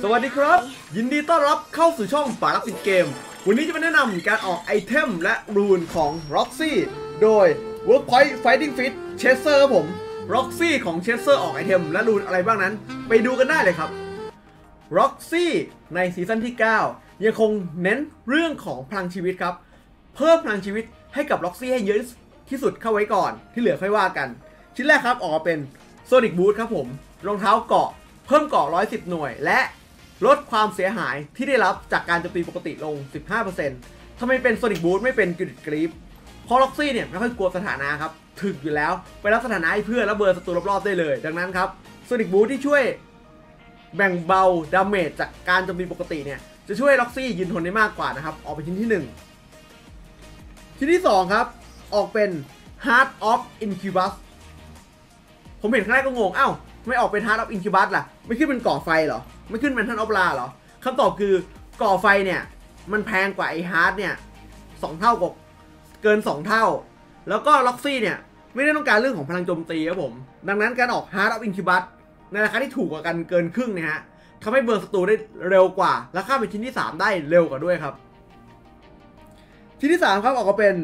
สวัสดีครับ ยินดีต้อนรับเข้าสู่ช่องป่ารับติดเกม วันนี้จะมาแนะนำการออกไอเทมและรูนของ Roxy โดย Workpoint Fighting Fit Chaser ครับผม Roxy ของ Chaser ออกไอเทมและ rune อะไรบ้างนั้น ไปดูกันได้เลยครับ Roxy ในซีซั่นที่ 9 ยังคงเน้นเรื่องของพลังชีวิตครับ เพิ่มพลังชีวิตให้กับ Roxy ให้เยอะที่สุดเข้าไว้ก่อน ที่เหลือค่อยว่ากัน ชิ้นแรกครับออกมาเป็น Sonic Boot ครับผม รองเท้าเกราะเพิ่มเกราะ 110 หน่วย และ ลดความเสียหายที่ได้รับจากการโจมตีปกติลง 15%ทำไมเป็น Sonic Boot ไม่เป็น Gilded Greaves เพราะ Roxy เนี่ยไม่ค่อยกลัวสถานะครับ ถึกอยู่แล้ว ไปรับสถานะให้เพื่อนแล้ว burn ศัตรูรอบๆได้เลย ดังนั้นครับ Sonic Boot ที่ช่วยแบ่งเบา damage จากการโจมตีปกติเนี่ย จะช่วย Roxy ยืนทนได้มากกว่านะครับ ออกเป็นชิ้นที่ 1 ชิ้นที่ 2 ครับ ออกเป็น Heart of Incubus ผมเห็นครั้งแรกก็งง อ้าว ไม่ออกเป็น Heart of Incubus ล่ะ ไม่ขึ้นเป็นก่อไฟเหรอ ไม่ขึ้นเป็นท่านออฟลาเหรอคำตอบคือก่อไฟเนี่ย มันแพงกว่าไอ้ Heart เนี่ยสองเท่ากว่าเกิน 2 เท่า แล้วก็ล็อกซี่เนี่ย ไม่ได้ต้องการเรื่องของพลังโจมตีครับผม ดังนั้นการออก Heart of Incubus ในราคาที่ถูกกว่ากันเกินครึ่งเนี่ยฮะทำให้เบิร์นศัตรูได้เร็วกว่า และข้ามไปชิ้นที่ 3 ได้เร็วกว่าด้วยครับ ชิ้นที่ 3 ครับออกมาเป็น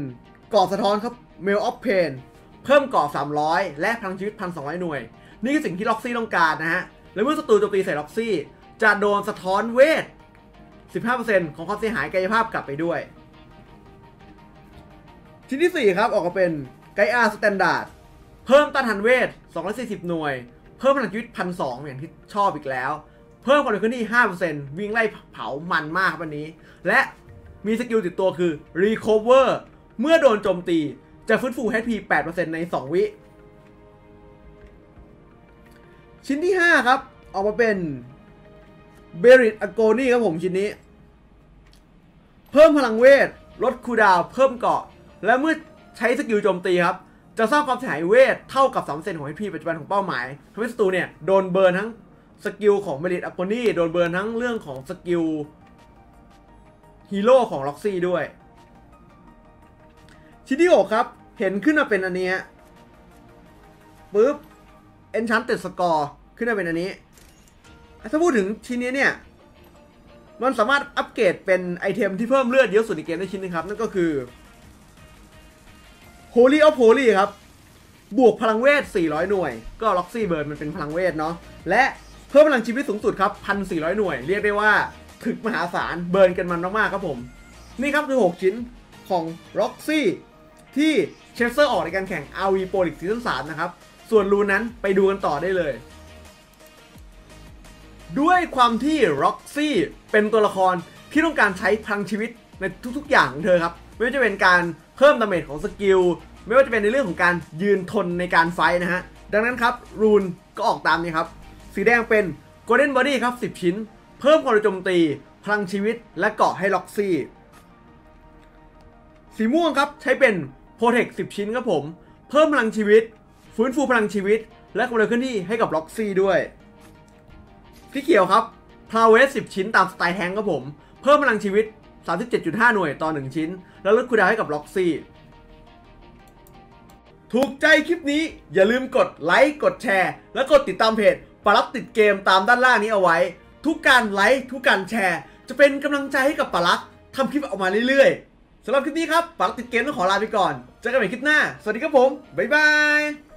เกราะสะท้อนครับ Mail of Pain เพิ่ พิ่มเกาะ300 และพลังชีวิต 1,200 หน่วย นี่คือสิ่งที่ Roxy ต้องการนะฮะ และเมื่อศัตรูโจมตีใส่ Roxy จะโดนสะท้อนเวท 15%ของความเสียหายกายภาพกลับไปด้วย ชิ้นที่ 4 ครับ ออกมาเป็น Gaia Standard เพิ่มต้านทานเวท 240 หน่วย เพิ่มพลังชีวิต 1,200 อย่างที่ชอบอีกแล้ว เพิ่มความเร็วเคลื่อนที่ 5%วิ่งไล่เผามันมากครับวันนี้ และมี skill ติดตัวคือ Recover เมื่อโดนโจมตี จะฟื้นฟู HP 8%ใน 2 วิ ชิ้นที่ 5 ครับ ออกมาเป็น b e r i t a g o n y ครับผมชิ้นนี้ เพิ่มพลังเวท ลด cooldown เพิ่มเกราะ และเมื่อใช้ skill โจมตีครับ จะสร้างความเสียหายเวท เท่ากับ3%ของ HP ปัจจุบันของเป้าหมายทำให้ศัตรูเนี่ย โดน burn ทั้ง skill ของ Berith's Agony โดน burn ทั้งเรื่องของ skill ฮีโร่ของ Roxy ด้วย ชิ้นที่ 6 ครับ เห็นขึ้นมาเป็นอันนี้ฮะปึ๊บ Enchanted Scroll ขึ้นมาเป็นอันนี้ ถ้าพูดถึงชิ้นนี้เนี่ย มันสามารถอัปเกรดเป็นไอเทมที่เพิ่มเลือดเยอะสุดในเกมได้ชิ้นนึงครับ นั่นก็คือ Holy of Holies ครับ บวกพลังเวท 400 หน่วย ก็ Roxy burn มันเป็นพลังเวทเนาะและเพิ่มพลังชีวิตสูงสุดครับ 1,400 หน่วย เรียกได้ว่าถึกมหาศาล burn กันมันมากๆครับผม นี่ครับคือ 6 ชิ้นของ Roxy ที่ Chaser ออกในการแข่ง RoV Pro League Season 3นะครับ ส่วน rune นั้นไปดูกันต่อได้เลย ด้วยความที่ Roxy เป็นตัวละครที่ต้องการใช้พลังชีวิตในทุกๆ อย่างของเธอครับ ไม่ว่าจะเป็นการเพิ่ม damage ของ skill ไม่ว่าจะเป็นในเรื่องของการยืนทนในการ fight นะฮะ ดังนั้นครับ rune ก็ออกตามนี้ครับ สีแดงเป็น Golden Body ครับ 10 ชิ้น เพิ่มความเร็วโจมตี พลังชีวิตและเกราะให้ Roxy สีม่วงครับใช้เป็น Protect 10 ชิ้นครับผม เพิ่มพลังชีวิต ฟื้นฟูพลังชีวิต และความเร็วเคลื่อนที่ให้กับ Roxy ด้วยสีเขียวครับพาวเวส10 ชิ้นตามสไตล์แทงครับผม เพิ่มพลังชีวิต 37.5 หน่วยต่อ 1 ชิ้น แล้วลดคูลดาวให้กับ Roxy ถูกใจคลิปนี้อย่าลืมกดไลค์กดแชร์ และกดติดตามเพจปรับติดเกมตามด้านล่างนี้เอาไว้ ทุกการไลค์ทุกการแชร์ จะเป็นกำลังใจให้กับปารักทำคลิปออกมาเรื่อยๆ สำหรับคลิปนี้ครับฝากติดเกมต้องขอลาไปก่อน เจอกันใหม่คลิปหน้า สวัสดีครับผม บ๊ายบาย